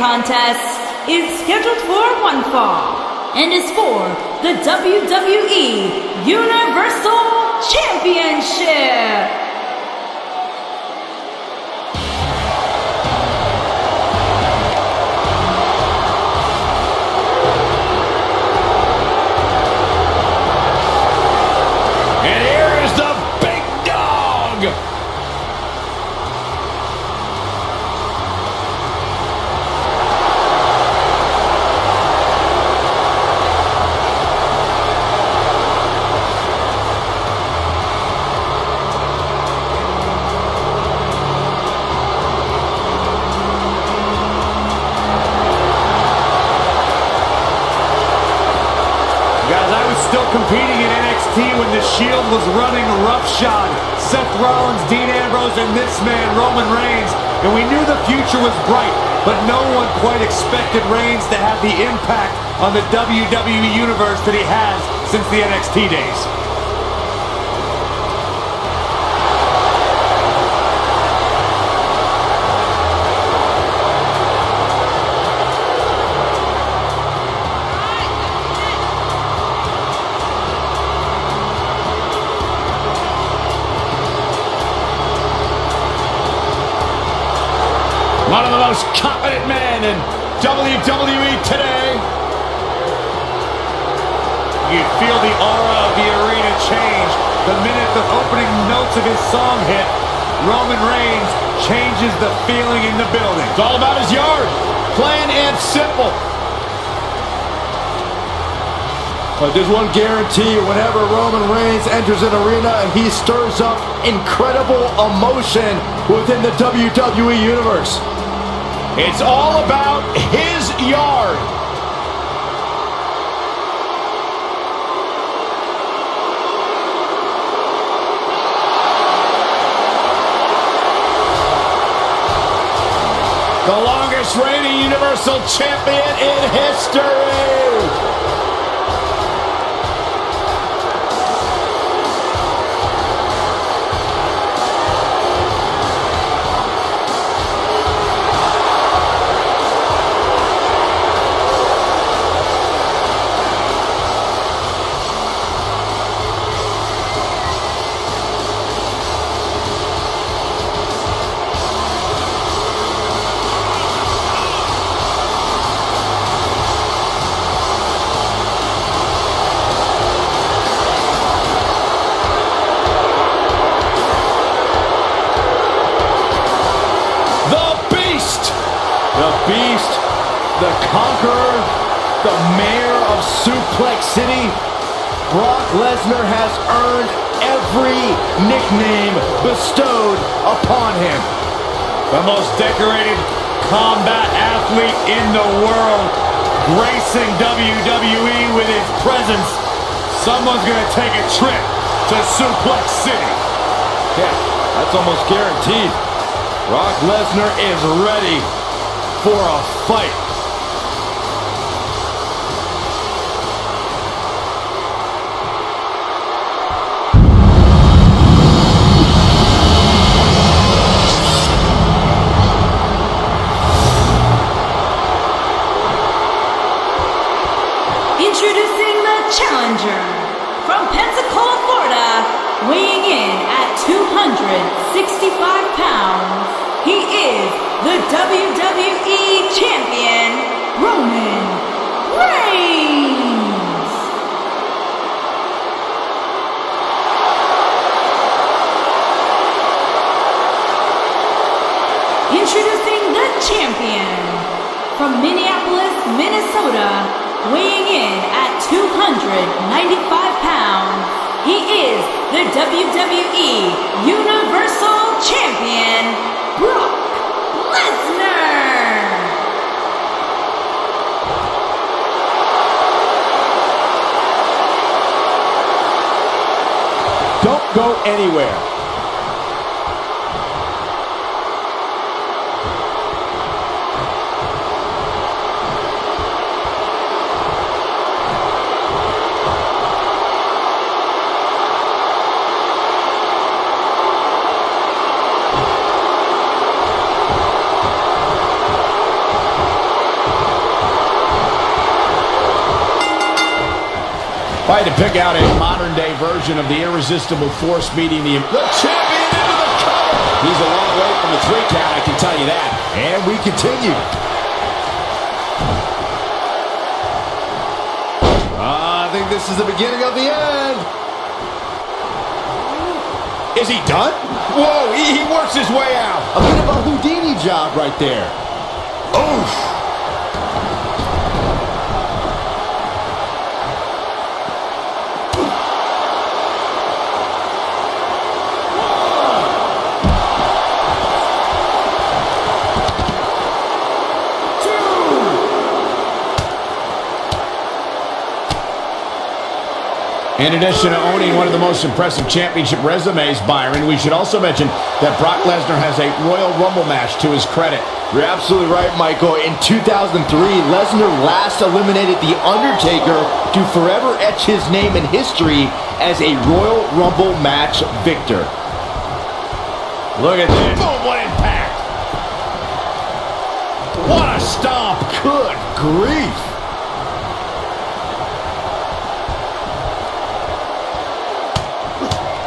contest is scheduled for one fall and is for the WWE Universal Championship. Future was bright, but no one quite expected Reigns to have the impact on the WWE Universe that he has since the NXT days. Song hit. Roman Reigns changes the feeling in the building. It's all about his yard. Plain and simple. But there's one guarantee, whenever Roman Reigns enters an arena, and he stirs up incredible emotion within the WWE Universe. It's all about his yard. The longest reigning Universal Champion in history. Bestowed upon him. The most decorated combat athlete in the world, gracing WWE with his presence. Someone's going to take a trip to Suplex City. Yeah, that's almost guaranteed. Brock Lesnar is ready for a fight. He is the WWE Champion, Roman Reigns. Introducing the champion from Minneapolis, Minnesota, weighing in at 295 pounds. He is the WWE Universal Champion, Lesnar. Don't go anywhere. Had to pick out a modern-day version of the irresistible force meeting the... The champion into the cover. He's a long way from the three count, I can tell you that. And we continue. Uh, I think this is the beginning of the end. Is he done? Whoa, he, he works his way out. A bit of a Houdini job right there. Oof. In addition to owning one of the most impressive championship resumes, Byron, we should also mention that Brock Lesnar has a Royal Rumble match to his credit. You're absolutely right, Michael. In 2003, Lesnar last eliminated The Undertaker to forever etch his name in history as a Royal Rumble match victor. Look at this. Boom, what impact. What a stomp. Good grief.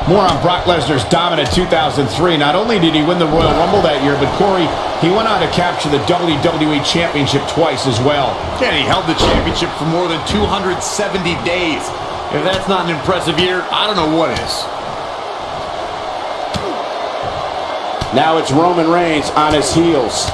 More on Brock Lesnar's dominant 2003. Not only did he win the Royal Rumble that year, but Corey, he went on to capture the WWE Championship twice as well. And he held the championship for more than 270 days. If that's not an impressive year, I don't know what is. Now it's Roman Reigns on his heels.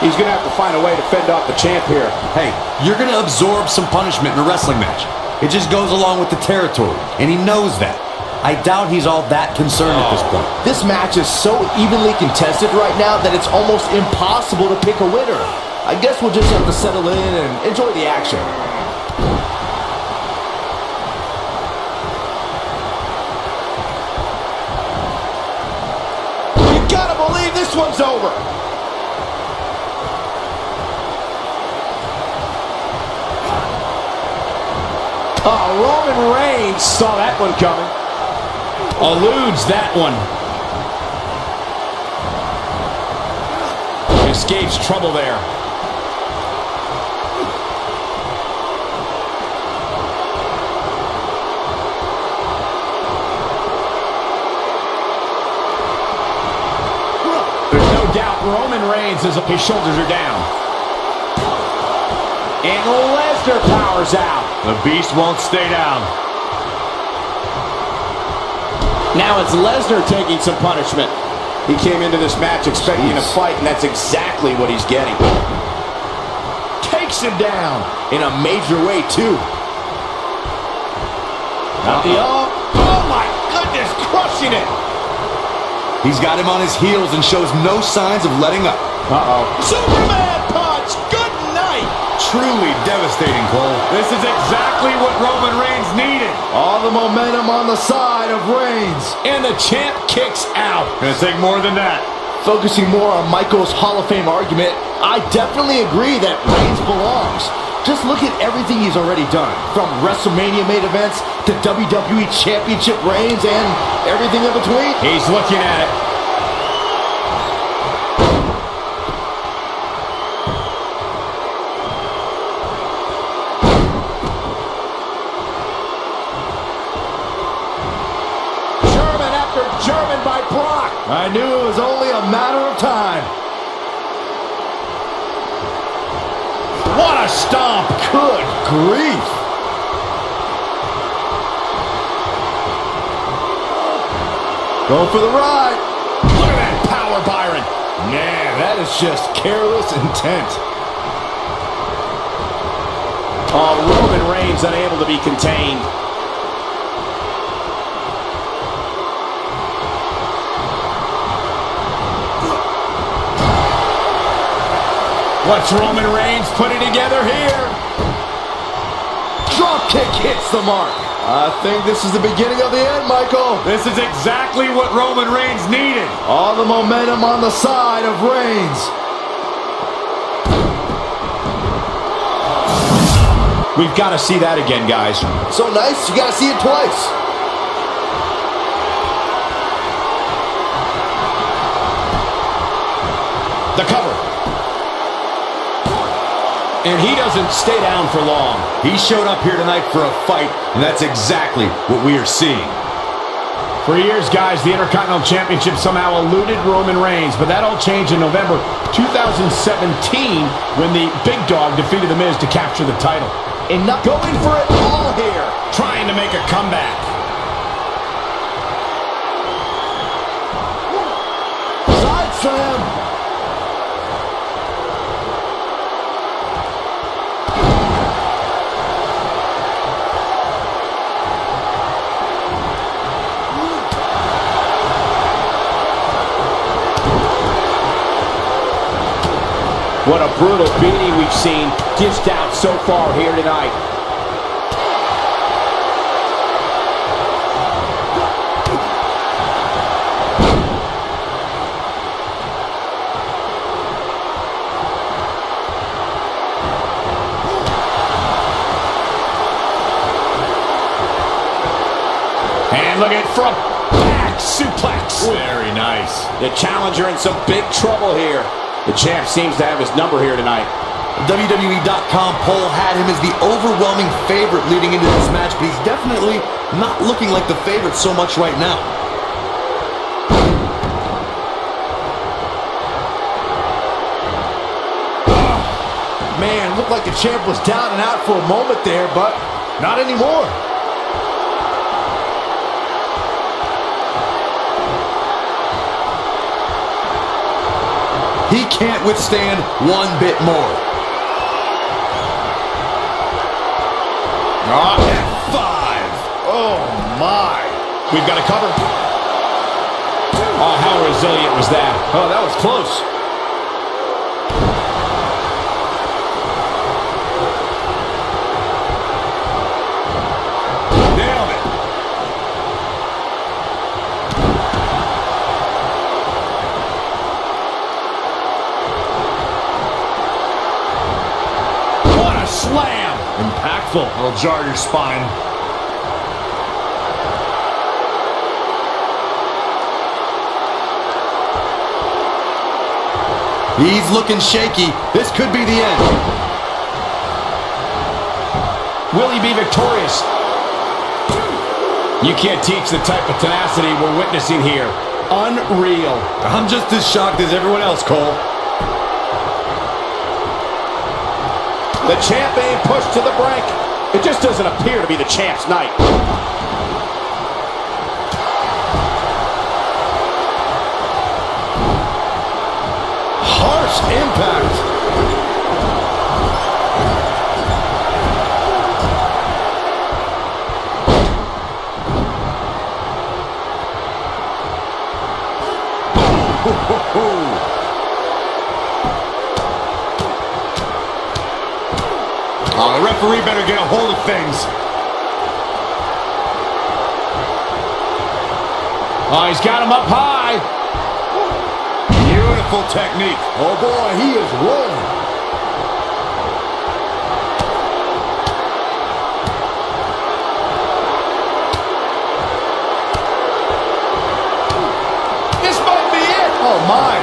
He's going to have to find a way to fend off the champ here. Hey, you're going to absorb some punishment in a wrestling match. It just goes along with the territory, and he knows that. I doubt he's all that concerned at this point. This match is so evenly contested right now that it's almost impossible to pick a winner. I guess we'll just have to settle in and enjoy the action. You gotta believe this one's over. Oh, Roman Reigns saw that one coming. Eludes that one. Escapes trouble there. There's no doubt Roman Reigns is his shoulders are down. And Lesnar powers out. The Beast won't stay down. Now it's Lesnar taking some punishment. He came into this match expecting a fight, and that's exactly what he's getting. Takes him down in a major way, too. Not the oh, oh my goodness, crushing it. He's got him on his heels and shows no signs of letting up. Uh-oh. Superman punch! Good night! Truly devastating, Cole. This is exactly what Roman Reigns needed. All the momentum on the side of Reigns. And the champ kicks out. Gonna take more than that. Focusing more on Michael's Hall of Fame argument, I definitely agree that Reigns belongs. Just look at everything he's already done, from WrestleMania main events to WWE Championship reigns and everything in between. He's looking at it. By Brock. I knew it was only a matter of time. What a stomp. Good grief. Go for the ride. Look at that power, Byron. Man, that is just careless intent. Oh, Roman Reigns unable to be contained. What's Roman Reigns putting together here? Drop kick hits the mark. I think this is the beginning of the end, Michael. This is exactly what Roman Reigns needed. All the momentum on the side of Reigns. We've got to see that again, guys. So nice, you gotta see it twice. The cover. And he doesn't stay down for long. He showed up here tonight for a fight, and that's exactly what we are seeing. For years, guys, the Intercontinental Championship somehow eluded Roman Reigns, but that all changed in November 2017 when the big dog defeated The Miz to capture the title. And not going for it all here. Trying to make a comeback. What a brutal beating we've seen dished out so far here tonight. And look at from back suplex. Very nice. The challenger in some big trouble here. The champ seems to have his number here tonight. WWE.com poll had him as the overwhelming favorite leading into this match, but he's definitely not looking like the favorite so much right now. Oh, man, looked like the champ was down and out for a moment there, but not anymore. He can't withstand one bit more. Ah, oh, F5. Oh, my. We've got a cover. Oh, how resilient was that? Oh, that was close. Nailed it. What a slam. It'll jar your spine. He's looking shaky. This could be the end. Will he be victorious? You can't teach the type of tenacity we're witnessing here. Unreal. I'm just as shocked as everyone else, Cole. The champ being pushed to the brink. It just doesn't appear to be the champ's night. Harsh impact. Referee better get a hold of things. Oh, he's got him up high. Beautiful technique. Oh, boy, he is rolling. This might be it. Oh, my.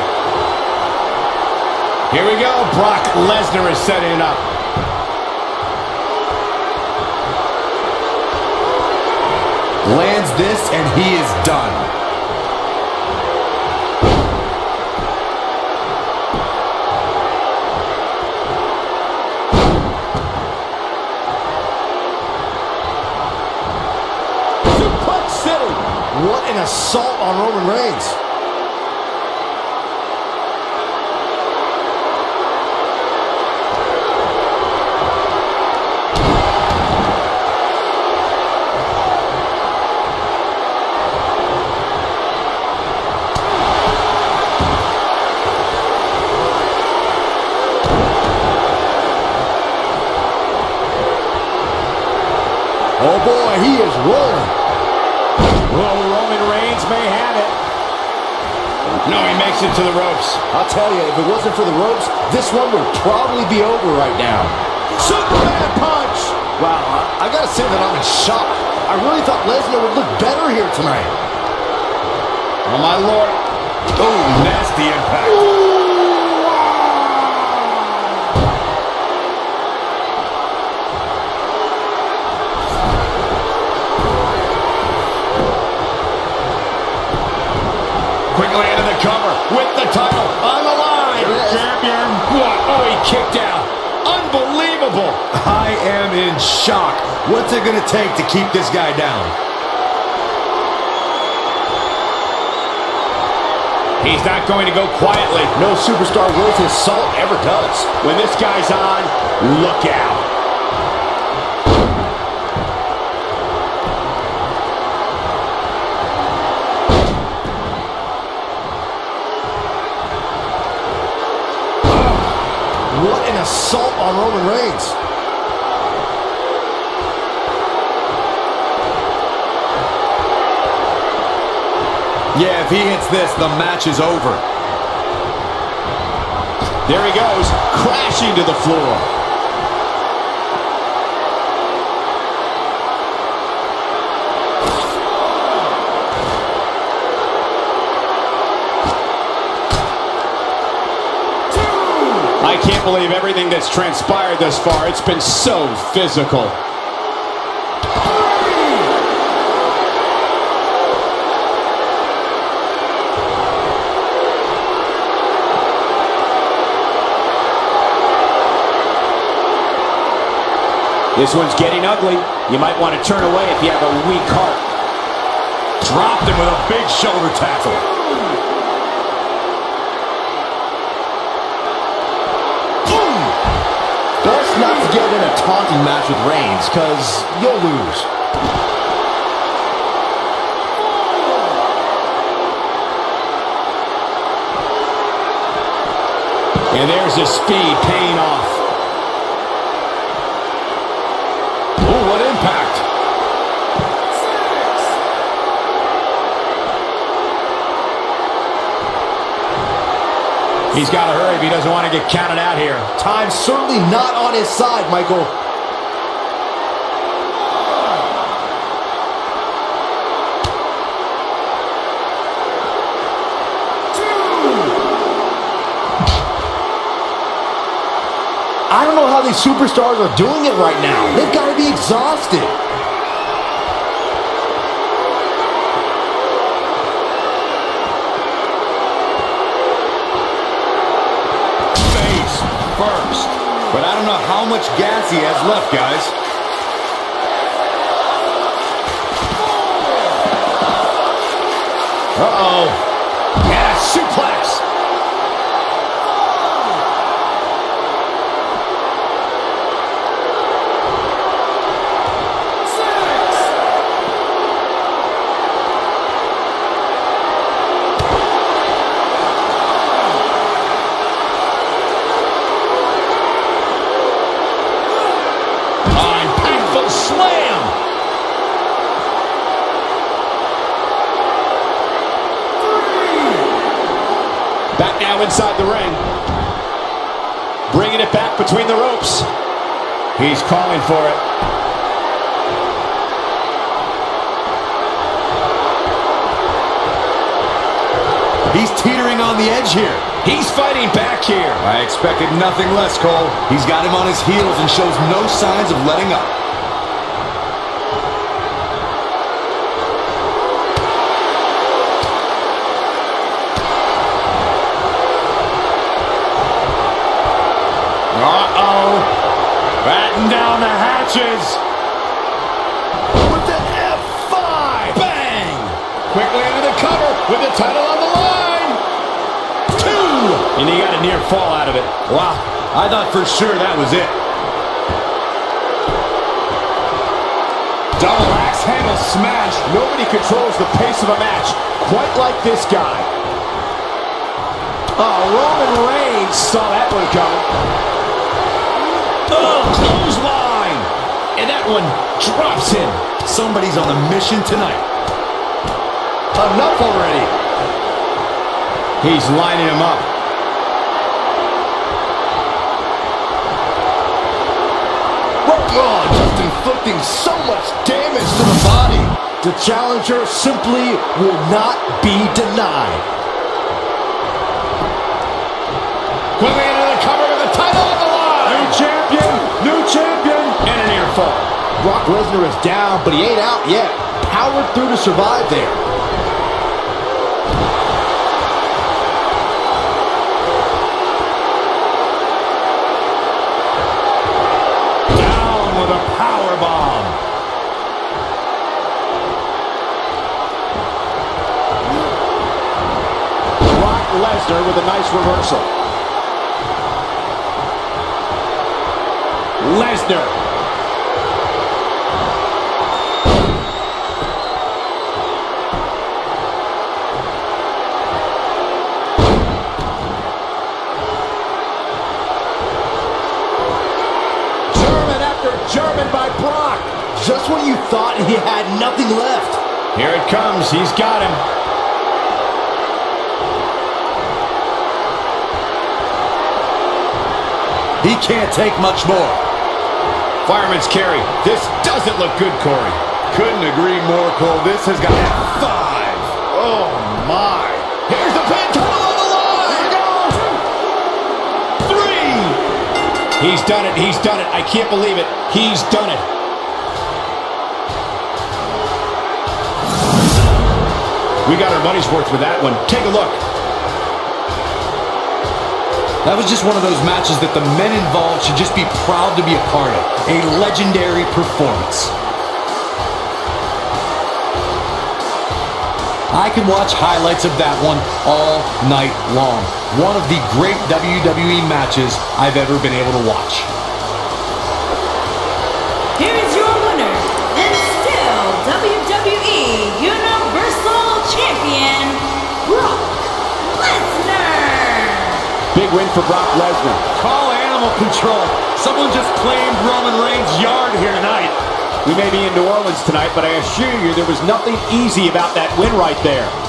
Here we go. Brock Lesnar is setting it up. This, and he is done. Suplex City. What an assault on Roman Reigns. Oh boy, he is rolling. Well, Roman Reigns may have it. No, he makes it to the ropes. I'll tell you, if it wasn't for the ropes, this one would probably be over right now. Superman punch! Wow, I, I gotta say that I'm in shock. I really thought Lesnar would look better here tonight. Oh, my Lord. Oh, nasty impact. Quickly into the cover with the title on the line. Champion. What? Oh, he kicked out. Unbelievable. I am in shock. What's it going to take to keep this guy down? He's not going to go quietly. No superstar worth his salt ever does. When this guy's on, look out. On Roman Reigns. Yeah, if he hits this, the match is over. There he goes, crashing to the floor. Can't believe everything that's transpired thus far. It's been so physical. This one's getting ugly. You might want to turn away if you have a weak heart. Dropped him with a big shoulder tackle. Taunting match with Reigns, because you'll lose. And there's his speed paying off. Oh, what impact. He's got to hurry if he doesn't want to get counted out here. Time's certainly not on his side, Michael. I don't know how these superstars are doing it right now. They've got to be exhausted. Face first. But I don't know how much gas he has left, guys. Uh-oh. And a suplex. Oh, impactful slam. Back now inside the ring. Bringing it back between the ropes. He's calling for it. He's teetering on the edge here. He's fighting back here. I expected nothing less, Cole. He's got him on his heels and shows no signs of letting up. Uh-oh. Batten down hatches. With the F5! Bang! Quickly into the cover with the title on the line. Two! And he got a near fall out of it. Wow, I thought for sure that was it. Double axe handle smash. Nobody controls the pace of a match quite like this guy. Oh, Roman Reigns saw that one coming. Oh, clothesline. And that one drops him. Somebody's on a mission tonight. Enough already. He's lining him up. Oh, just inflicting so much damage to the body. The challenger simply will not be denied. Quickly champion. And a near fall. Brock Lesnar is down, but he ain't out yet. Powered through to survive there. Down with a power bomb. Brock Lesnar with a nice reversal. Lesnar German after German by Brock. Just when you thought he had nothing left. Here it comes. He's got him. He can't take much more. Fireman's carry. This doesn't look good, Corey. Couldn't agree more, Cole. This has got five. Oh, my. Here's the pin. On the line. Three. He's done it. He's done it. I can't believe it. He's done it. We got our money's worth with that one. Take a look. That was just one of those matches that the men involved should just be proud to be a part of. A legendary performance. I can watch highlights of that one all night long. One of the great WWE matches I've ever been able to watch. Big win for Brock Lesnar. Call animal control. Someone just claimed Roman Reigns' yard here tonight. We may be in New Orleans tonight, but I assure you there was nothing easy about that win right there.